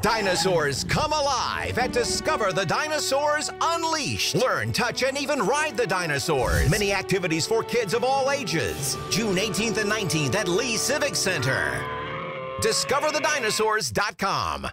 Dinosaurs come alive at Discover the Dinosaurs Unleashed. Learn, touch, and even ride the dinosaurs. Many activities for kids of all ages. June 18th and 19th at Lee Civic Center. DiscoverTheDinosaurs.com.